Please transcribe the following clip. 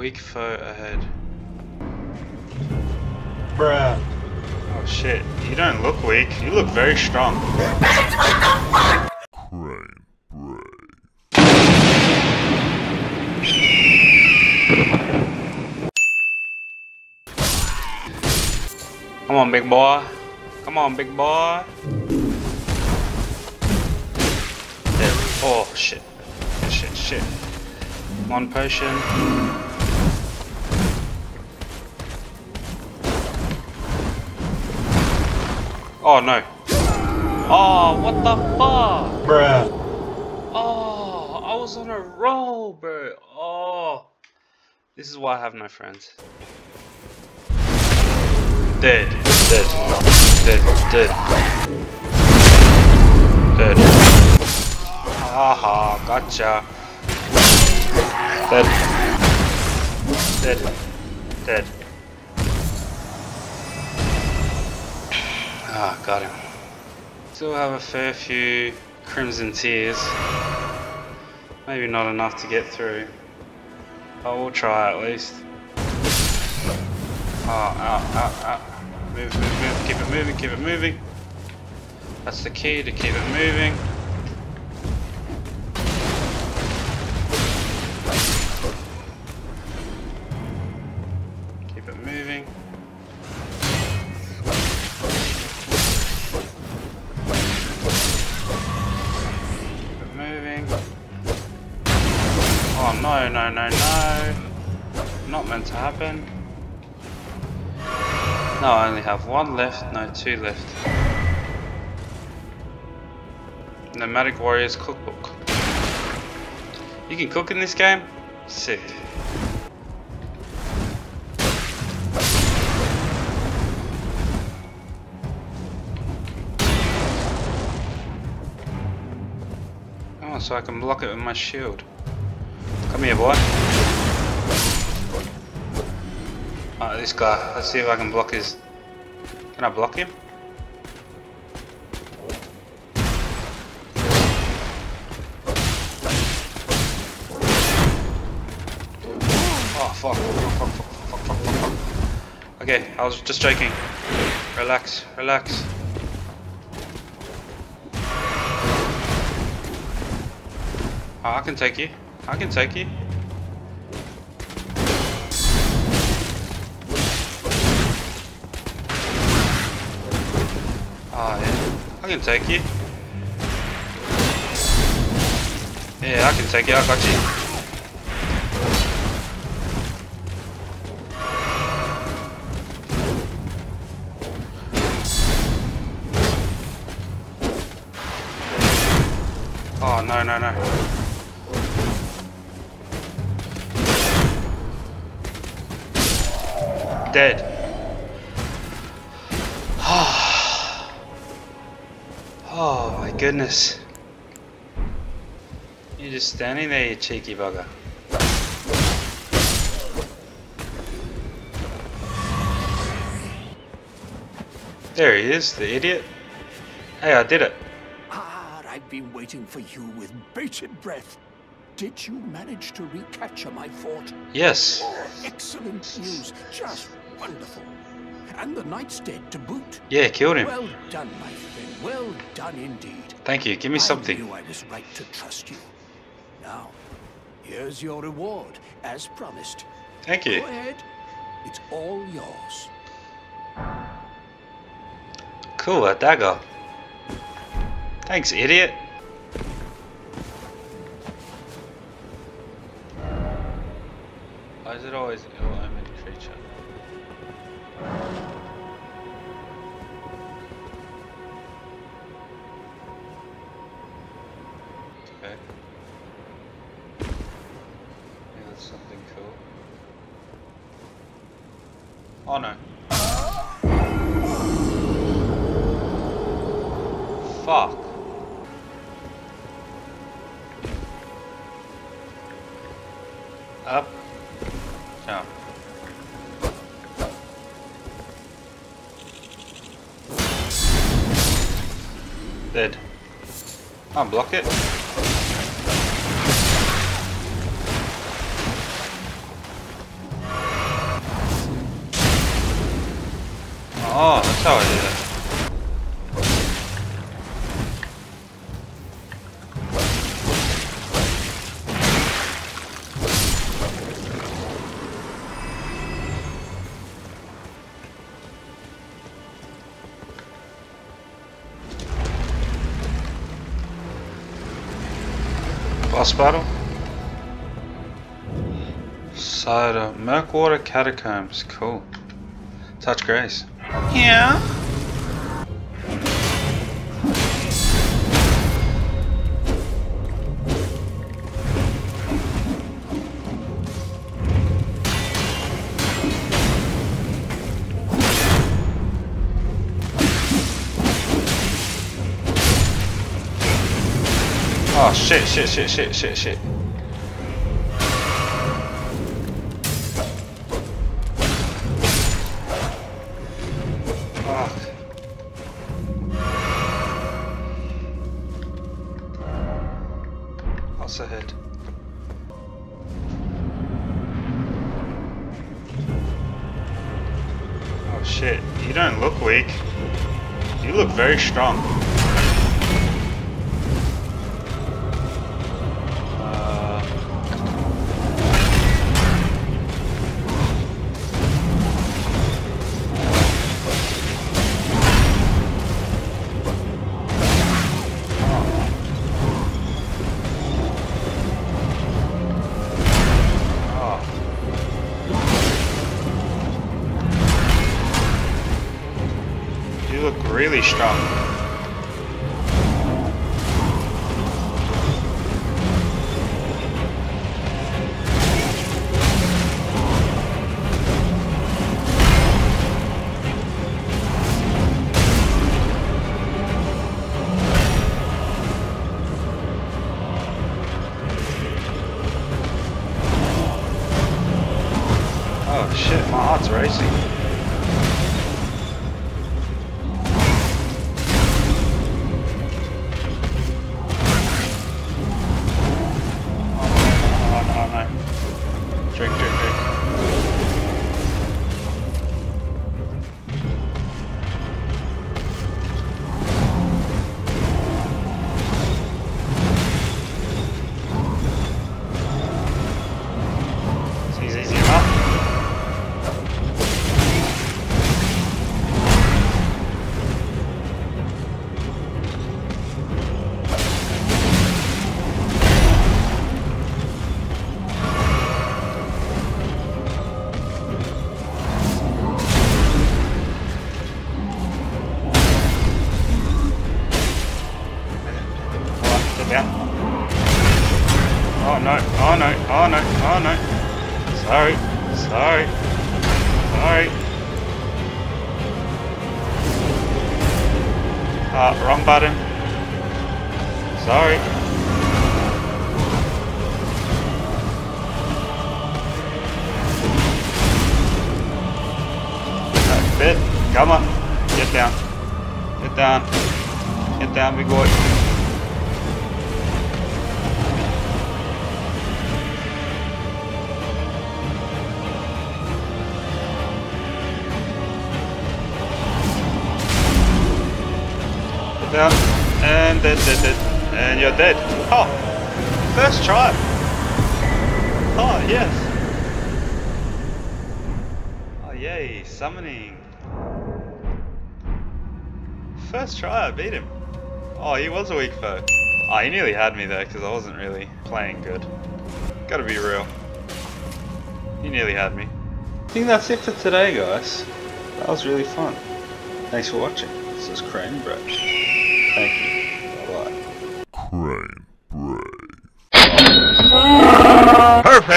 Weak foe ahead. Bruh. Oh shit, you don't look weak. You look very strong. Crane Brave. Come on, big boy. Come on, big boy. There. Oh shit. Shit, shit. One potion. Oh no. Oh, what the fuck? Bruh. Oh, I was on a roll, bro. Oh. This is why I have no friends. Dead. Dead. Dead. Dead. Dead. Haha, gotcha. Dead. Dead. Dead. Ah, got him. Still have a fair few crimson tears. Maybe not enough to get through. But we'll try at least. Oh, out, out, out. Move, move, move. Keep it moving, keep it moving. That's the key to keep it moving. No, no, no, no. Not meant to happen. No, I only have one left, no, two left. Nomadic Warriors Cookbook. You can cook in this game? Sick. Oh, so I can block it with my shield. Come here, boy. Alright, this guy. Let's see if I can block his... Can I block him? Oh, fuck. Fuck, fuck, fuck, fuck, fuck, fuck. Okay, I was just joking. Relax, relax. Oh, I can take you. I can take you. Oh ah, yeah, I can take you. Yeah, I can take you. I got you. Dead. Oh my goodness. You're just standing there, you cheeky bugger. There he is, the idiot. Hey, I did it. Ah, I've been waiting for you with bated breath. Did you manage to recapture my fort? Yes. Oh, excellent news. Just wonderful. And the knight's dead to boot. Yeah, killed him. Well done, my friend. Well done indeed. Thank you. Give me something. I knew I was right to trust you. Now, here's your reward, as promised. Thank you. Go ahead. It's all yours. Cool, a dagger. Thanks, idiot. Why is it always Okay. Maybe that's something cool. Oh no. Fuck. Up. Down. Dead. Can't block it. how I did it. Boss battle? Cider. Murkwater Catacombs. Cool. Touch Grace. Yeah? Oh shit, shit, shit, shit, shit, shit. Shit, you don't look weak. You look very strong. You look really strong. Sorry, sorry. Uh, wrong button. Sorry. Bit, come on, get down. Get down. Get down, big boy. And dead, dead, dead. And you're dead. Oh! First try! Oh, yes! Oh, yay, summoning. First try, I beat him. Oh, he was a weak foe. Oh, he nearly had me there because I wasn't really playing good. Gotta be real. He nearly had me. I think that's it for today, guys. That was really fun. Thanks for watching. This is Crane Bro. Thank you. Bye bye. Crane Brave. Perfect!